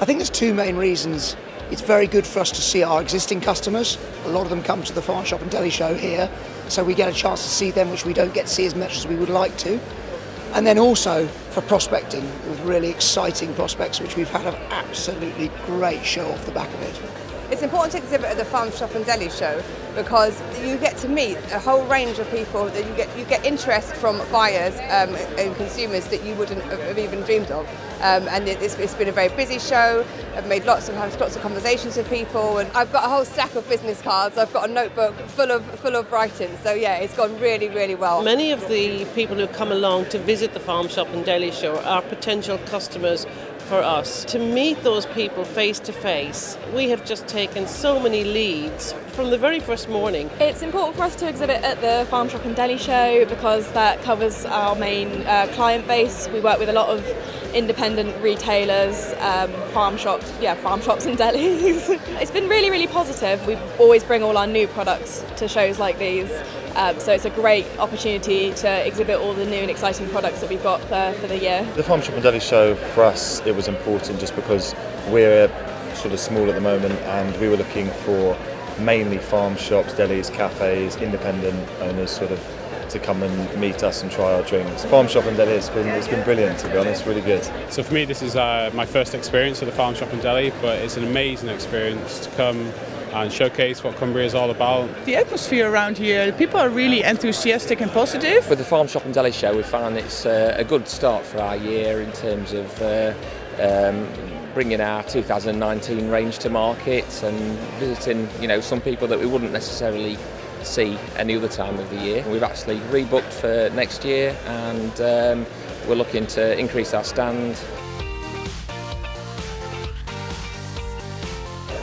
I think there's two main reasons. It's very good for us to see our existing customers. A lot of them come to the Farm Shop and Deli Show here, so we get a chance to see them, which we don't get to see as much as we would like to. And then also for prospecting with really exciting prospects, which we've had an absolutely great show off the back of it. It's important to exhibit at the Farm Shop and Deli Show because you get to meet a whole range of people that you get you get interest from buyers um, and consumers that you wouldn't have even dreamed of. Um, and it's, it's been a very busy show. I've made lots of lots of conversations with people, and I've got a whole stack of business cards. I've got a notebook full of full of writing. So yeah, it's gone really really well. Many of the people who come along to visit the Farm Shop and Deli Show are potential customers for us to meet those people face to face. We have just taken so many leads from the very first morning. It's important for us to exhibit at the Farm Shop and Deli Show because that covers our main uh, client base. We work with a lot of independent retailers, um, farm shops, yeah, farm shops and delis. it's been really, really positive. We always bring all our new products to shows like these. Um, so it's a great opportunity to exhibit all the new and exciting products that we've got for, for the year. The Farm Shop and Deli Show for us it was important just because we're sort of small at the moment and we were looking for mainly farm shops, delis, cafes, independent owners sort of to come and meet us and try our drinks. Farm Shop and Deli, it's been, it's been brilliant to be honest, really good. So for me this is uh, my first experience at the Farm Shop and Deli, but it's an amazing experience to come and showcase what Cumbria is all about. The atmosphere around here, people are really enthusiastic and positive. With the Farm Shop and Deli Show we found it's uh, a good start for our year in terms of uh, um, bringing our 2019 range to market and visiting you know some people that we wouldn't necessarily see any other time of the year. We've actually rebooked for next year and um, we're looking to increase our stand.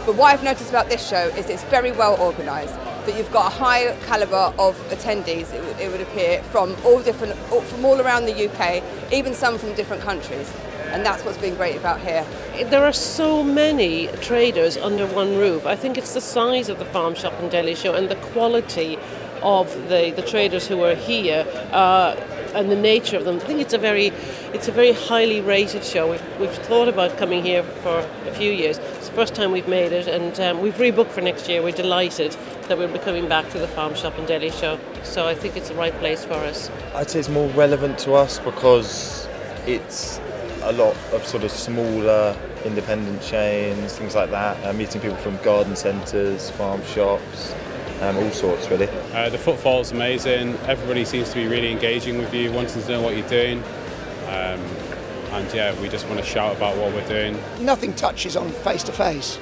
But what I've noticed about this show is it's very well organised. That you've got a high calibre of attendees, it it would appear, from all different, from all around the UK, even some from different countries and that's what's been great about here. There are so many traders under one roof. I think it's the size of the farm shop and deli show and the quality of the, the traders who are here uh, and the nature of them. I think it's a very it's a very highly rated show. We've, we've thought about coming here for a few years. It's the first time we've made it, and um, we've rebooked for next year. We're delighted that we'll be coming back to the Farm Shop and Deli Show. So I think it's the right place for us. I'd say it's more relevant to us because it's a lot of sort of smaller independent chains, things like that, uh, meeting people from garden centres, farm shops, um, all sorts really. Uh, the footfall is amazing, everybody seems to be really engaging with you, wanting to know what you're doing. Um, and yeah, we just want to shout about what we're doing. Nothing touches on face to face.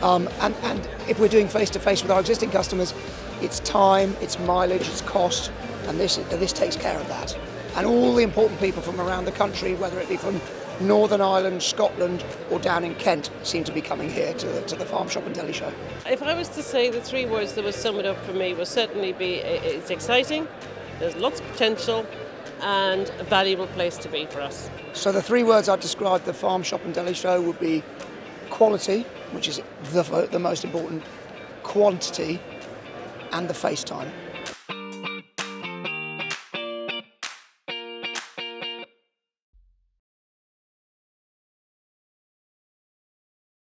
Um, and, and if we're doing face to face with our existing customers, it's time, it's mileage, it's cost, and this, this takes care of that and all the important people from around the country, whether it be from Northern Ireland, Scotland, or down in Kent, seem to be coming here to the, to the Farm Shop and Deli Show. If I was to say the three words that would sum it up for me, would certainly be it's exciting, there's lots of potential, and a valuable place to be for us. So the three words I'd describe the Farm Shop and Deli Show would be quality, which is the, the most important, quantity, and the face time.